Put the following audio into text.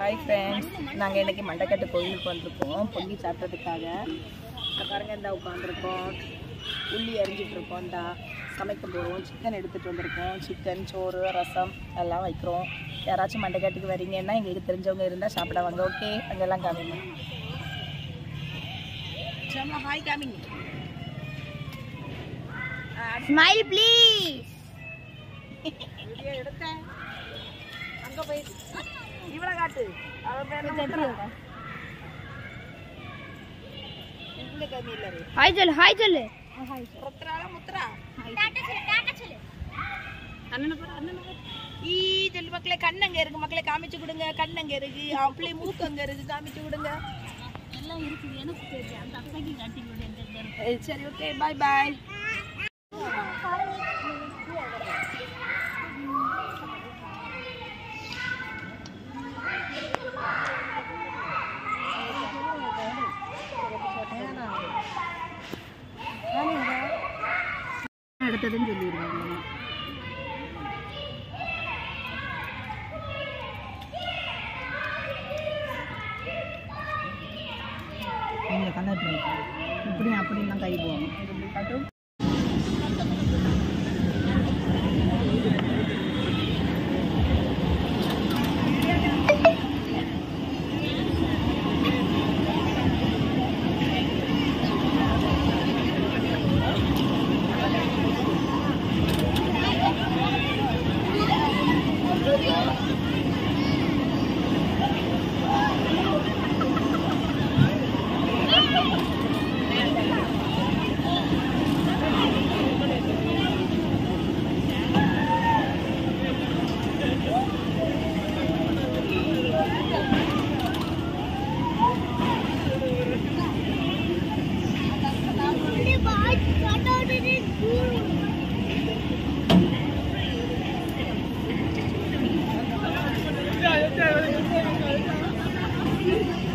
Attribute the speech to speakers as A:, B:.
A: Hi friends நாங்கள் இன்னைக்கு மண்டக்கட்டு கோயிலுக்கு வந்திருக்கோம். பொங்கி சாப்பிட்றதுக்காக பாருங்க இந்த உட்காந்துருக்கோம் உள்ளி அரிஞ்சிட்டு இருக்கோம் இந்த. சமைக்க போகிறோம் சிக்கன் எடுத்துகிட்டு வந்திருக்கோம். சிக்கன் சோறு ரசம் எல்லாம் வைக்கிறோம். யாராச்சும் மண்டக்கட்டுக்கு வரீங்கன்னா எங்களுக்கு தெரிஞ்சவங்க இருந்தால் சாப்பிட வாங்க ஓகே அங்கெல்லாம் காமிங்க. ஹாய் காமிங்க.
B: ஸ்மைல் ப்ளீஸ்
A: எடுத்தேன். அங்கே போய். இவ்வளோ காட்டு.
B: ஹாய் சொல்லு ஹாய் சொல்லு.
A: மக்களே கண் அங்க இருக்கு மக்களே காமிச்சு கொடுங்க. கண் அங்க இருக்கு. இருக்கு காமிச்சு கொடுங்க.
B: எல்லாம் இருக்குது எனக்கு தெரியும். அந்த அத்தைக்கு காட்டி
A: சரி ஓகே பாய் பாய்
B: அடுத்ததுன்னு சொல்லிடுவாங்க.
A: நீங்கள் கண்ணாட்டு இப்படி அப்படின்லாம் கை போகும் Yeah, yeah, yeah.